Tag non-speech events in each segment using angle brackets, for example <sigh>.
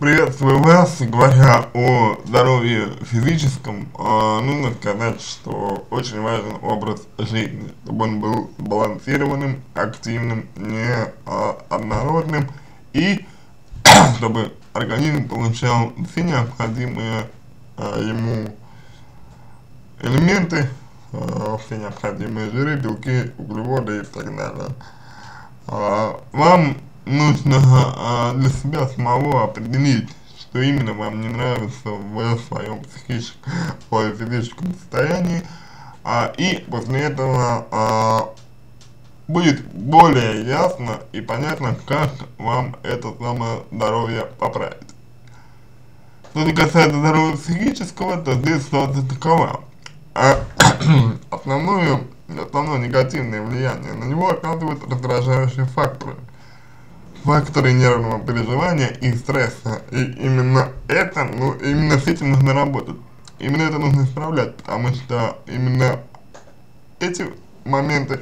Приветствую вас, говоря о здоровье физическом, э, нужно сказать, что очень важен образ жизни, чтобы он был сбалансированным, активным, не э, однородным и <clears throat> чтобы организм получал все необходимые э, ему элементы, э, все необходимые жиры, белки, углеводы и так далее. Э, вам нужно э, для себя самого определить, что именно вам не нравится в своем психическом, физическом состоянии, а, и после этого а, будет более ясно и понятно, как вам это самое здоровье поправить. Что же касается здоровья психического, то здесь ситуация такова. А, <clears throat> основное, основное негативное влияние на него оказывают раздражающие факторы – факторы нервного переживания и стресса. И именно это, ну, именно с этим нужно работать. Именно это нужно исправлять, потому что именно эти моменты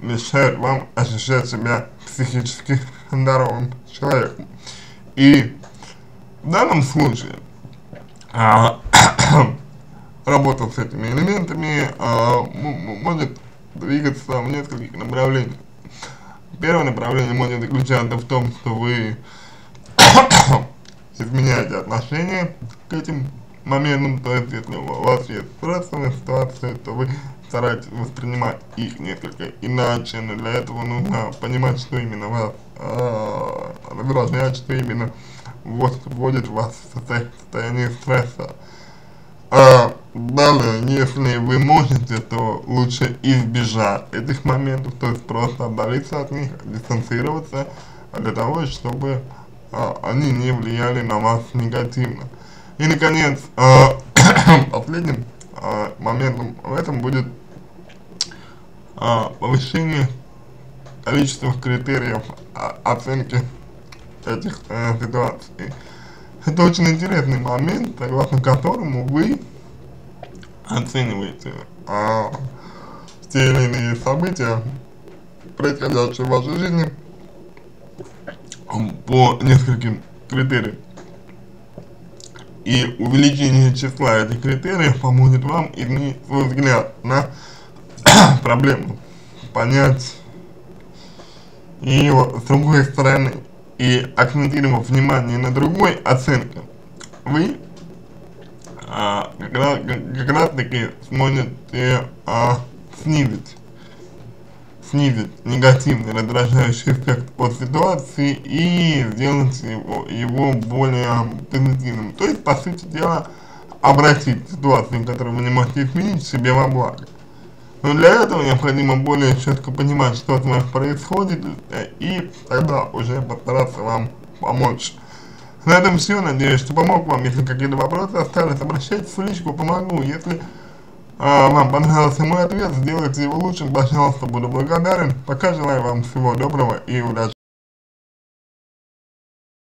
мешают вам ощущать себя психически здоровым человеком. И в данном случае а, <coughs> работа с этими элементами а, может двигаться в нескольких направлениях. Первое направление может заключаться в том, что вы <coughs> изменяете отношение к этим моментам, то есть если у вас есть стрессовые ситуации, то вы стараетесь воспринимать их несколько иначе, но для этого нужно понимать, что именно вас э, раздражает, что именно вот вводит вас в состояние стресса. А, далее, если вы можете, то лучше избежать этих моментов, то есть просто отдалиться от них, дистанцироваться, для того, чтобы а, они не влияли на вас негативно. И, наконец, а, <coughs> последним а, моментом в этом будет а, повышение количества критериев оценки этих э, ситуаций. Это очень интересный момент, согласно которому вы оцениваете а, те или иные события, происходящие в вашей жизни, по нескольким критериям. И увеличение числа этих критериев поможет вам изменить свой взгляд на <coughs> проблему, понять ее с другой стороны и акцентировав внимание на другой оценке, вы а, как, раз, таки сможете а, снизить снизить негативный раздражающий эффект от ситуации и сделать его, его более позитивным. То есть, по сути дела, обратить ситуацию, которую вы не можете изменить, себе во благо. Но для этого необходимо более четко понимать, что с вами происходит, и тогда уже постараться вам помочь. На этом все, надеюсь, что помог вам. Если какие-то вопросы остались, обращайтесь в личку, помогу. Если а, вам понравился мой ответ, сделайте его лучше, пожалуйста, буду благодарен. Пока желаю вам всего доброго и удачи.